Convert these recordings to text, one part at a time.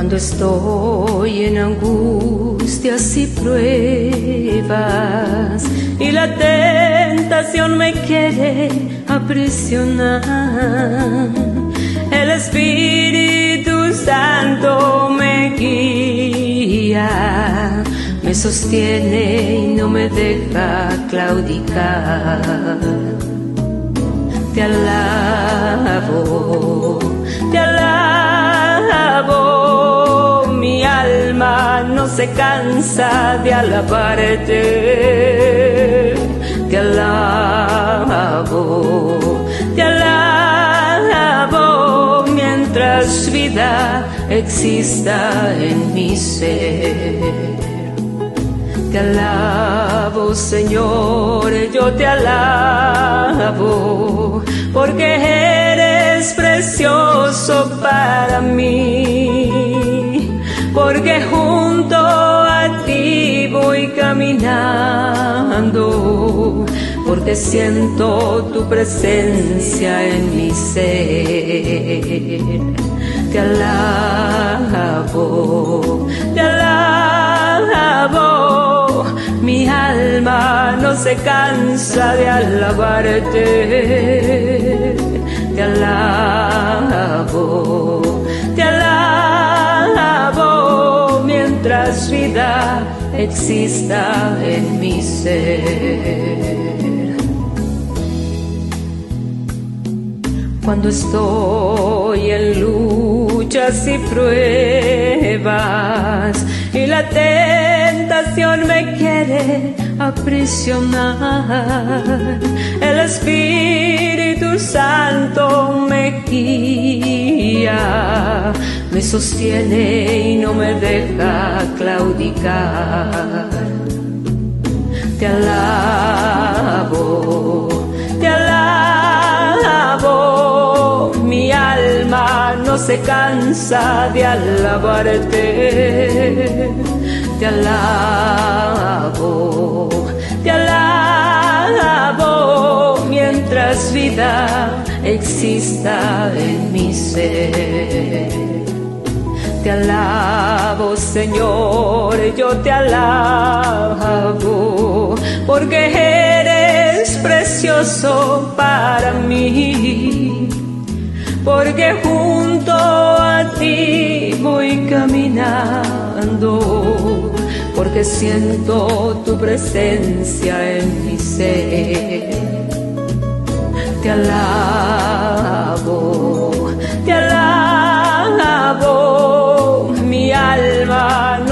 Cuando estoy en angustias y pruebas y la tentación me quiere aprisionar, el Espíritu Santo me guía, me sostiene y no me deja claudicar. Te alabo, no se cansa de alabarte. Te alabo, te alabo, mientras vida exista en mi ser. Te alabo, Señor, yo te alabo, porque eres precioso para mí, porque porque siento tu presencia en mi ser. Te alabo, te alabo mi alma no se cansa de alabarte. Vida exista en mi ser. Cuando estoy en luchas y pruebas y la tentación me quiere aprisionar. El Espíritu Santo me guía, me sostiene y no me deja claudicar. Te alabo, te alabo, mi alma no se cansa de alabarte. Te alabo, te alabo, mientras vida exista en mi ser. Te alabo, Señor, yo te alabo, porque eres precioso para mí, porque junto a ti voy caminando, porque siento tu presencia en mi ser. Te alabo,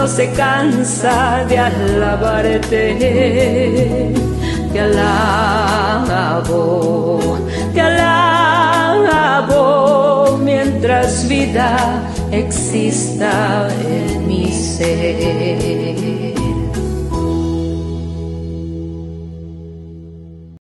se cansa de alabarte. Te alabo, te alabo, mientras vida exista.